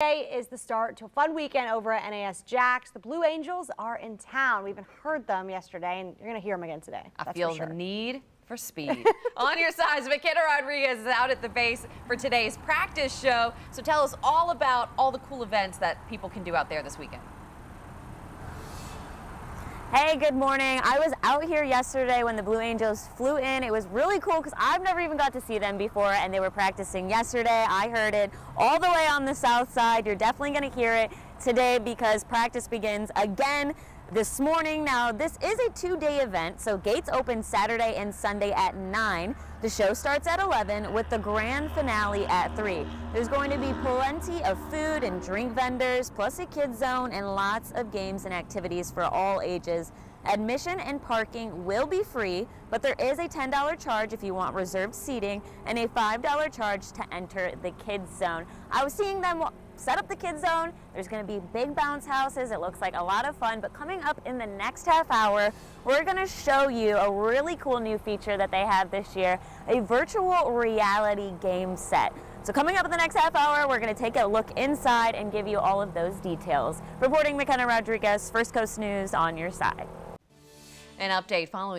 Today is the start to a fun weekend over at NAS Jax. The Blue Angels are in town. We even heard them yesterday, and you're going to hear them again today. I feel sure. the need for speed. On your sides, McKenna Rodriguez is out at the base for today's practice show. So tell us all about all the cool events that people can do out there this weekend. Hey, good morning. I was out here yesterday when the Blue Angels flew in. It was really cool because I've never even got to see them before and they were practicing yesterday. I heard it all the way on the south side. You're definitely going to hear it today because practice begins again this morning. Now, this is a two-day event, so gates open Saturday and Sunday at 9. The show starts at 11 with the grand finale at 3. There's going to be plenty of food and drink vendors, plus a kids zone and lots of games and activities for all ages. Admission and parking will be free, but there is a $10 charge if you want reserved seating and a $5 charge to enter the kids zone. I was seeing them set up the kids zone. There's going to be big bounce houses. It looks like a lot of fun, but coming up in the next half hour, we're going to show you a really cool new feature that they have this year, a virtual reality game set. So coming up in the next half hour, we're going to take a look inside and give you all of those details. Reporting McKenna Rodriguez, First Coast News on your side. An update following